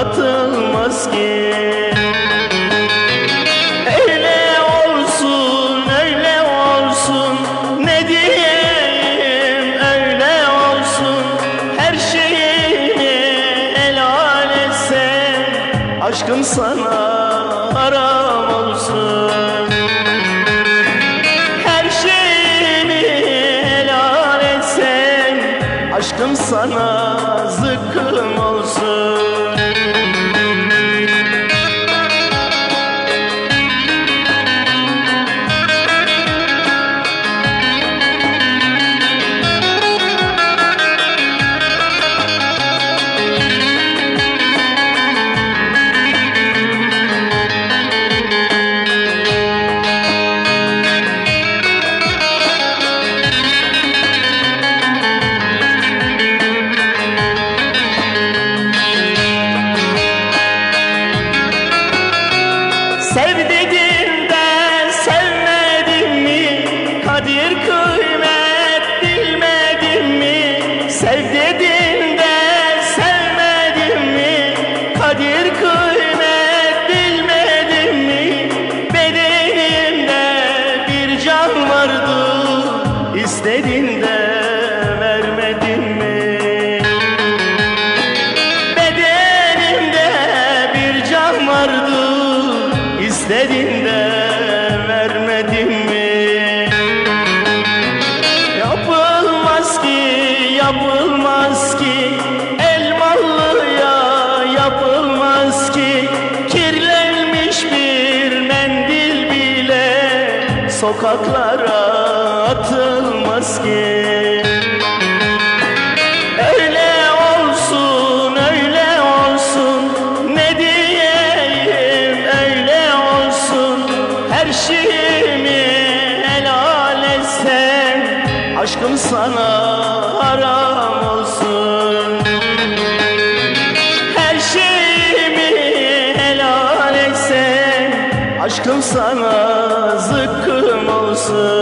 atılmaz ki. Öyle olsun, öyle olsun. Ne diyeyim, öyle olsun. Her şeyimi helal etsen Aşkım sana haram olsun. Her şeyimi helal Aşkım sana zıkkım kıymet bilmedim mi? Sev dedim de sevmedim mi? Kadir kıymet bilmedim mi? Bedenimde bir can vardı istedin de vermedin mi? Bedenimde bir can vardı İstedin de Sokaklara atılmaz ki. Öyle olsun, öyle olsun Ne diyeyim, öyle olsun. Her şeyimi helal etsen Aşkım sana haram olsun. Her şeyimi helal etsen Aşkım sana Nasıl